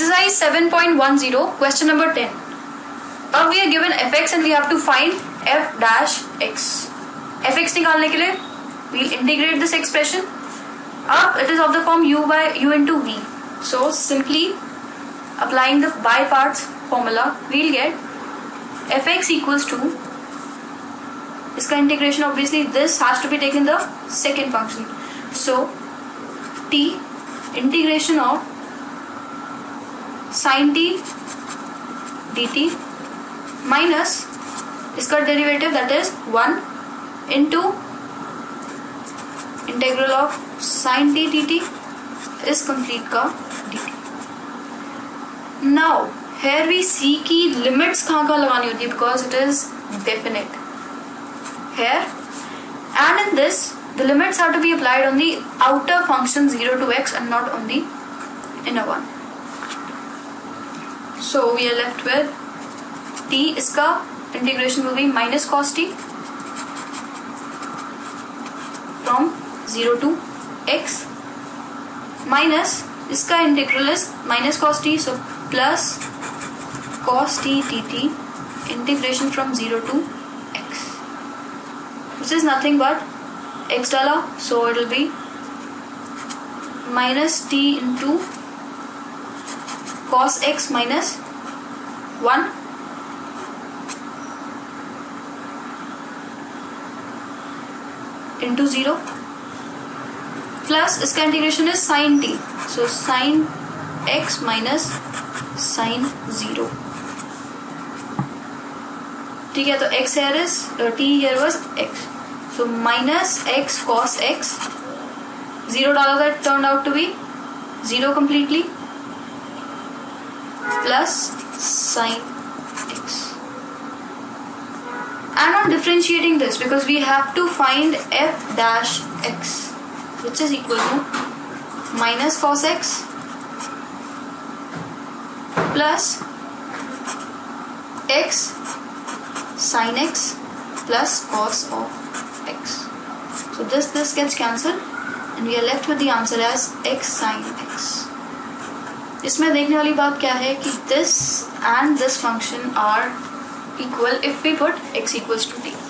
Exercise 7.10, question number 10. अब we are given fx and we have to find f dash x. fx निकालने के लिए we'll integrate this expression. अब it is of the form u by u into v. So simply applying the by parts formula, we'll get fx equals to इसका integration obviously this has to be taken the second function. So t integration of sin t dt minus इसका derivative that is one into integral of sine T D T is complete का D T now here we see की limits कहाँ कहाँ लगानी होती है because it is definite here and in this the limits have to be applied on the outer function 0 to x and not on the inner one so we are left with t इसका integration will be minus cos t from 0 to x minus इसका integral is minus cos t so plus cos t dt integration from 0 to x which is nothing but x डाला so it will be minus t into cos x minus 1 into zero plus इसका integration है sine t so sine x minus sine zero ठीक है तो x here is t here was x so minus x cos x zero डाला that turn out to be zero completely plus sine x. And on differentiating this because we have to find f dash x which is equal to minus cos x plus x sin x plus cos of x. So this this gets cancelled and we are left with the answer as x sin x इसमें देखने वाली बात क्या है कि this and this function are equal if we put x equals to t.